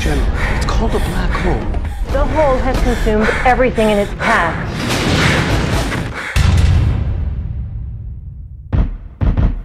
Jen, it's called a black hole. The hole has consumed everything in its path.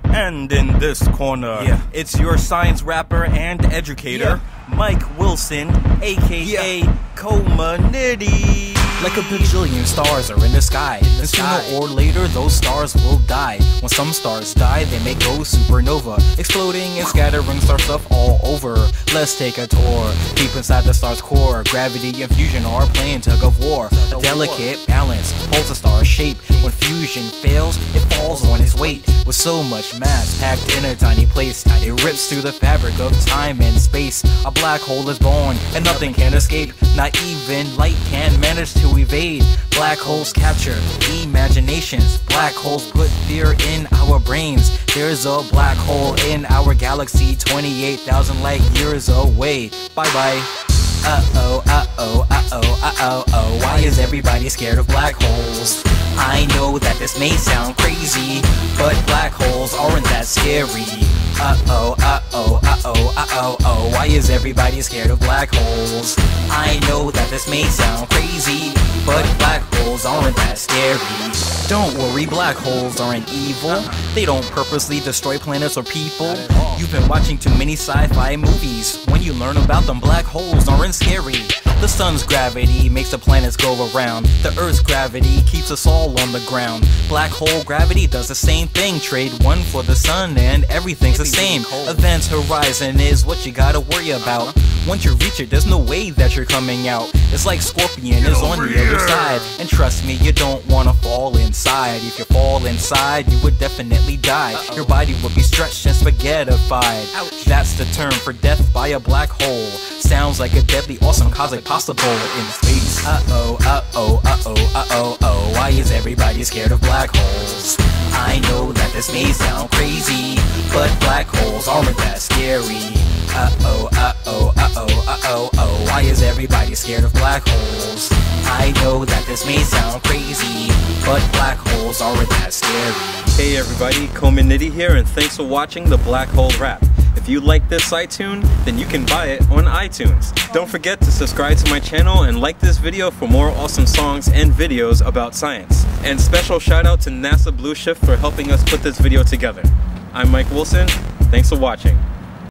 And in this corner, Yeah. it's your science rapper and educator, Mike Wilson, aka Coma Niddy. Like a bajillion stars are in the sky. And sooner or later, those stars will die. When some stars die, they may go supernova, exploding and scattering star stuff all over. Let's take a tour deep inside the star's core. Gravity and fusion are playing tug of war. A delicate balance holds a star shape. When fusion fails, it falls on its weight. With so much mass packed in a tiny place, it rips through the fabric of time and space. A black hole is born, and nothing can escape. Not even light can manage to evade. Black holes capture imaginations. Black holes put fear in our brains. There's a black hole in our galaxy, 28,000 light years away. Bye bye. Uh oh, uh oh, uh oh. Why is everybody scared of black holes? I know that this may sound crazy, but black holes aren't that scary. Uh oh, uh oh, uh oh, oh. Why is everybody scared of black holes? I know that this may sound crazy, but black holes aren't that scary. Don't worry, black holes aren't evil. They don't purposely destroy planets or people. You've been watching too many sci fi movies. When you learn about them, black holes aren't scary. The sun's gravity makes the planets go around. The earth's gravity keeps us all on the ground. Black hole gravity does the same thing. Trade one for the sun and everything's the same. Event horizon is what you gotta worry about. Once you reach it, there's no way that you're coming out. It's like Scorpion is on the other side. And trust me, you don't wanna fall inside. If you fall inside, you would definitely die. Your body would be stretched and spaghettified. That's the term for death by a black hole. Sounds like a deadly, awesome cosmic possible in space. Uh oh, uh oh, uh oh, uh oh, oh. Why is everybody scared of black holes? I know that this may sound crazy, but black holes aren't that scary. Uh oh, uh oh, uh oh, uh oh. Why is everybody scared of black holes? I know that this may sound crazy, but black holes aren't that scary. Hey everybody, Coma Niddy here, and thanks for watching the Black Hole Rap. If you like this iTunes, then you can buy it on iTunes. Don't forget to subscribe to my channel and like this video for more awesome songs and videos about science. And special shout out to NASA Blueshift for helping us put this video together. I'm Mike Wilson, thanks for watching.